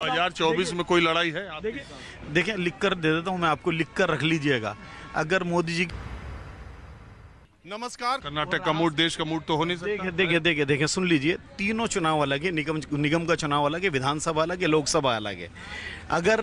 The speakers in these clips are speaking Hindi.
2024 में कोई लड़ाई है आप देखिए देखिए लिख कर दे देता हूँ मैं आपको लिख कर रख लीजिएगा। अगर मोदी जी नमस्कार। कर्नाटक का मूड देश का मूड तो हो नहीं सकता। देखिए देखिए देखिए देखिए सुन लीजिए तीनों चुनाव अलग है निगम निगम का चुनाव अलग है विधानसभा अलग है लोकसभा अलग है। अगर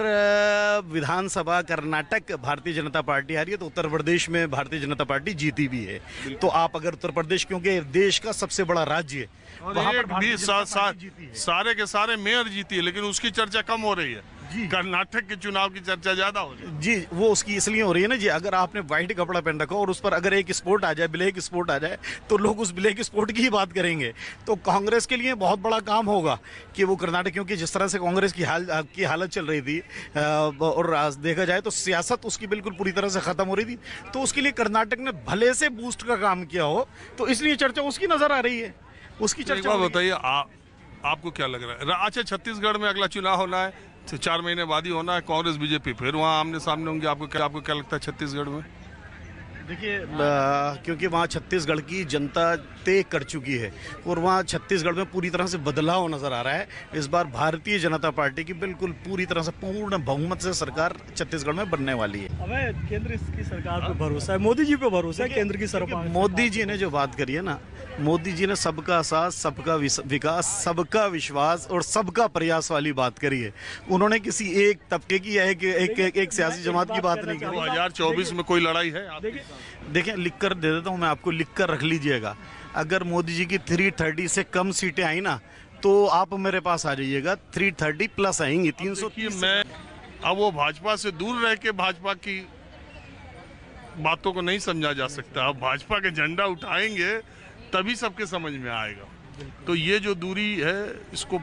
विधानसभा कर्नाटक भारतीय जनता पार्टी आ रही है तो उत्तर प्रदेश में भारतीय जनता पार्टी जीती भी है। तो आप अगर उत्तर प्रदेश क्योंकि देश का सबसे बड़ा राज्य है वहाँ पर है। सारे के सारे मेयर जीती है लेकिन उसकी चर्चा कम हो रही है। कर्नाटक के चुनाव की चर्चा ज़्यादा हो रही है जी वो उसकी इसलिए हो रही है ना जी अगर आपने व्हाइट कपड़ा पहन रखा और उस पर अगर एक स्पोर्ट आ जाए ब्लैक स्पोर्ट आ जाए तो लोग उस ब्लैक स्पोर्ट की ही बात करेंगे। तो कांग्रेस के लिए बहुत बड़ा काम होगा कि वो कर्नाटक क्योंकि जिस तरह से कांग्रेस की हाल की हालत चल रही थी और देखा जाए तो सियासत उसकी बिल्कुल पूरी तरह से खत्म हो रही थी। तो उसके लिए कर्नाटक ने भले से बूस्ट का काम किया हो तो इसलिए चर्चा उसकी नज़र आ रही है। उसकी तो चर्चा। बताइए आपको क्या लग रहा है? अच्छा छत्तीसगढ़ में अगला चुनाव होना है चार महीने बाद ही होना है, कांग्रेस, बीजेपी, फिर वहाँ आमने सामने होंगे। आपको क्या आपको क्या लगता है छत्तीसगढ़ में? देखिए क्योंकि वहाँ छत्तीसगढ़ की जनता तय कर चुकी है और वहाँ छत्तीसगढ़ में पूरी तरह से बदलाव नज़र आ रहा है। इस बार भारतीय जनता पार्टी की बिल्कुल पूरी तरह से पूर्ण बहुमत से सरकार छत्तीसगढ़ में बनने वाली है। हमें केंद्र की सरकार पे भरोसा है मोदी जी पे भरोसा है केंद्र की सरकार मोदी जी ने जो बात करी है ना मोदी जी ने सबका साथ सबका विकास सबका विश्वास और सबका प्रयास वाली बात करी है। उन्होंने किसी एक तबके की या एक एक, एक, एक सियासी जमात की बात नहीं करी 2024 में कोई लड़ाई है देखिए लिख कर दे देता हूँ मैं आपको लिख कर रख लीजिएगा। अगर मोदी जी की 330 से कम सीटें आई ना तो आप मेरे पास आ जाइएगा। 330 प्लस आएँगी तीन सौ मैं अब वो भाजपा से दूर रह के भाजपा की बातों को नहीं समझा जा सकता। अब भाजपा के झंडा उठाएँगे तभी सबके समझ में आएगा। तो ये जो दूरी है इसको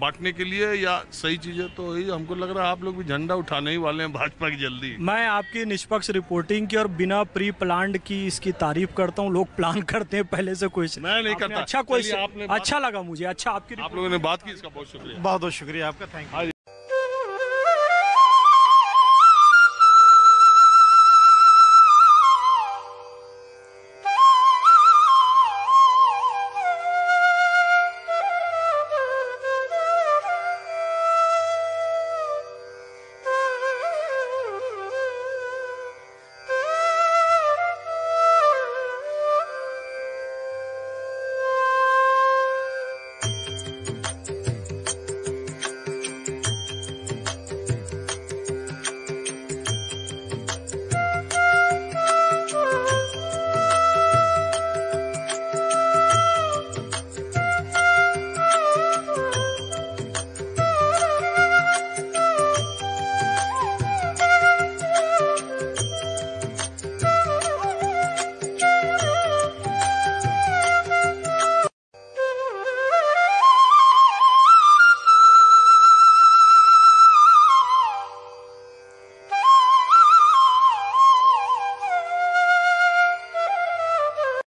बांटने के लिए या सही चीज़ें है तो हमको लग रहा है आप लोग भी झंडा उठाने ही वाले हैं भाजपा की जल्दी। मैं आपकी निष्पक्ष रिपोर्टिंग की और बिना प्री प्लान की इसकी तारीफ़ करता हूँ लोग प्लान करते हैं पहले से कोई मैं नहीं आपने करता। अच्छा बात- अच्छा लगा मुझे अच्छा आपकी आप लोगों ने बात की इसका बहुत शुक्रिया। बहुत बहुत शुक्रिया आपका थैंक यू